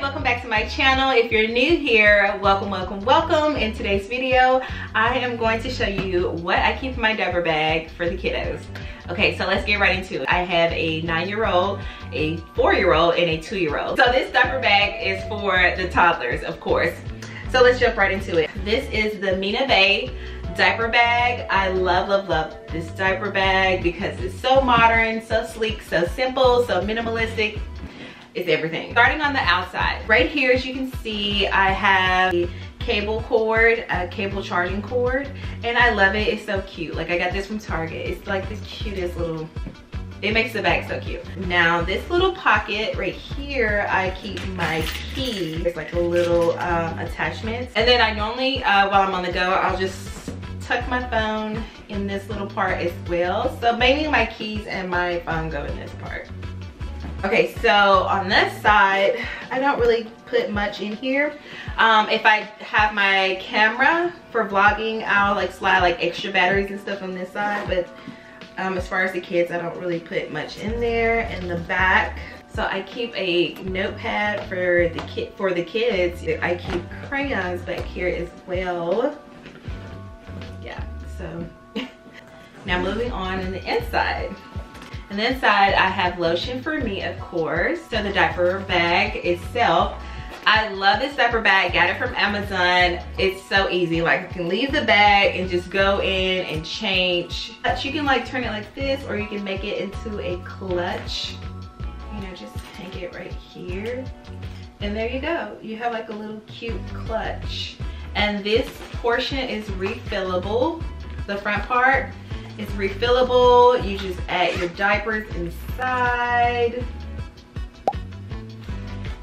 welcome back to my channel. If you're new here welcome welcome welcome. In today's video i am going to show you what i keep in my diaper bag for the kiddos. Okay so let's get right into it. I have a nine-year-old a four-year-old and a two-year-old. So this diaper bag is for the toddlers of course. So let's jump right into it. This is the Mina Baie diaper bag. I love love love this diaper bag because it's so modern so sleek so simple so minimalistic it's everything. Starting on the outside, right here as you can see, I have a cable cord, a cable charging cord, and I love it. It's so cute. Like I got this from Target. It's like the cutest little it makes the bag so cute. Now this little pocket right here, I keep my keys. It's like a little um, attachment. And then I normally, uh, while I'm on the go, I'll just tuck my phone in this little part as well. So mainly my keys and my phone go in this part. Okay, so on this side, I don't really put much in here. Um, if I have my camera for vlogging, I'll like slide like extra batteries and stuff on this side. But um, as far as the kids, I don't really put much in there. In the back, so I keep a notepad for the kid for the kids. I keep crayons back here as well. Yeah, so now moving on in the inside. And inside I have lotion for me, of course. So the diaper bag itself. I love this diaper bag, got it from Amazon. It's so easy, like you can leave the bag and just go in and change. But you can like turn it like this or you can make it into a clutch. You know, just hang it right here. And there you go, you have like a little cute clutch. And this portion is refillable, the front part. It's refillable. You just add your diapers inside.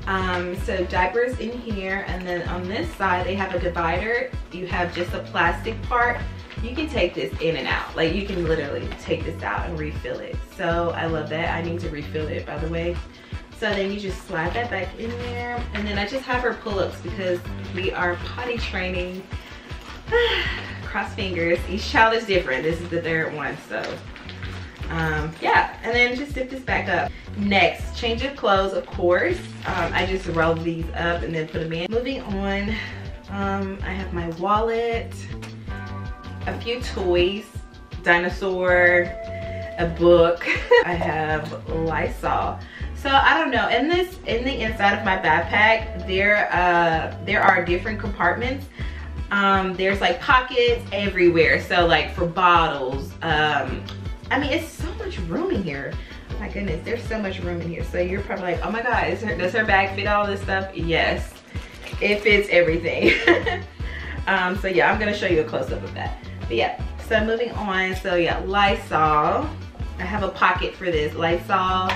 Um, so diapers in here and then on this side they have a divider. You have just a plastic part. You can take this in and out. Like you can literally take this out and refill it. So I love that. I need to refill it by the way. So then you just slide that back in there. And then I just have her pull-ups because we are potty training. cross fingers. Each child is different. This is the third one, so um, yeah. And then just zip this back up. Next, change of clothes, of course. Um, I just roll these up and then put them in. Moving on, um, I have my wallet, a few toys, dinosaur, a book. I have Lysol. So I don't know. In this, in the inside of my backpack, there uh, there are different compartments um, there's like pockets everywhere. So like for bottles, um, I mean, it's so much room in here. Oh my goodness, there's so much room in here. So you're probably like, oh my God, is her, does her bag fit all this stuff? Yes, it fits everything. um, so yeah, I'm gonna show you a close up of that. But yeah, so moving on. So yeah, Lysol. I have a pocket for this. Lysol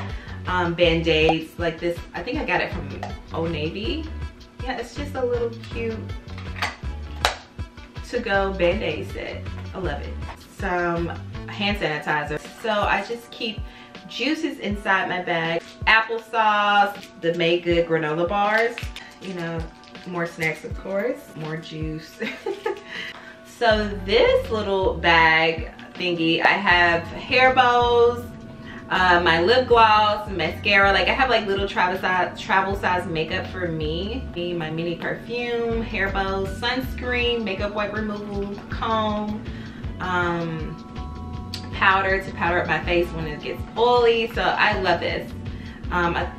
um, Band-Aids like this. I think I got it from Old Navy. Yeah, it's just a little cute to-go Band-Aid set. I love it. Some hand sanitizer. So I just keep juices inside my bag. Applesauce, the Made Good granola bars. You know, more snacks of course, more juice. so this little bag thingy, I have hair bows, uh, my lip gloss, mascara. Like I have like little travel size, travel size makeup for me. My mini perfume, hair bows, sunscreen, makeup wipe removal, comb, um, powder to powder up my face when it gets oily. So I love this. Um, I,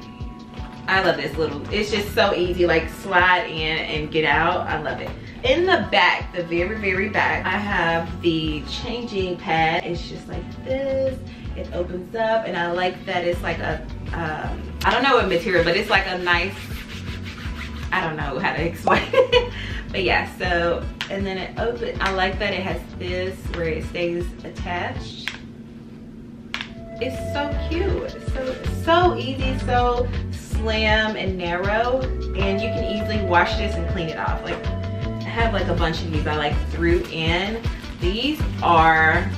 I love this little, it's just so easy, like slide in and get out. I love it. In the back, the very, very back, I have the changing pad. It's just like this it opens up and I like that it's like a um, I don't know what material but it's like a nice I don't know how to explain it. But yeah so and then it opens I like that it has this where it stays attached. It's so cute. So so easy so slim and narrow and you can easily wash this and clean it off. Like I have like a bunch of these I like threw in. These are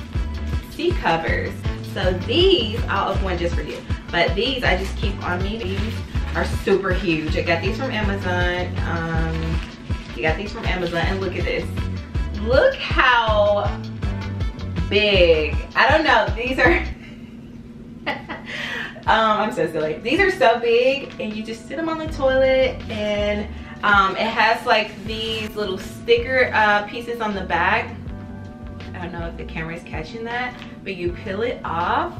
sea covers so these, I'll open one just for you. But these I just keep on me. These are super huge. I got these from Amazon. Um, you got these from Amazon and look at this. Look how big. I don't know, these are, Um, I'm so silly. These are so big and you just sit them on the toilet and um, it has like these little sticker uh, pieces on the back. I don't know if the camera is catching that, but you peel it off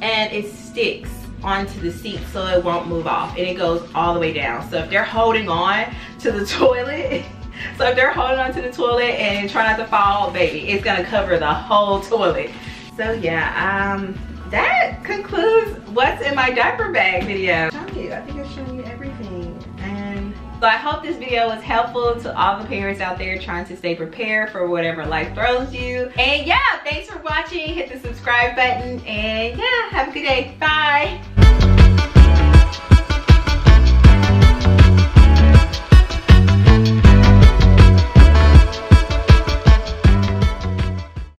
and it sticks onto the seat so it won't move off and it goes all the way down. So if they're holding on to the toilet, so if they're holding on to the toilet and try not to fall, baby, it's gonna cover the whole toilet. So yeah, um, that concludes what's in my diaper bag video. I think shown you so I hope this video was helpful to all the parents out there trying to stay prepared for whatever life throws you. And yeah, thanks for watching. Hit the subscribe button and yeah, have a good day. Bye.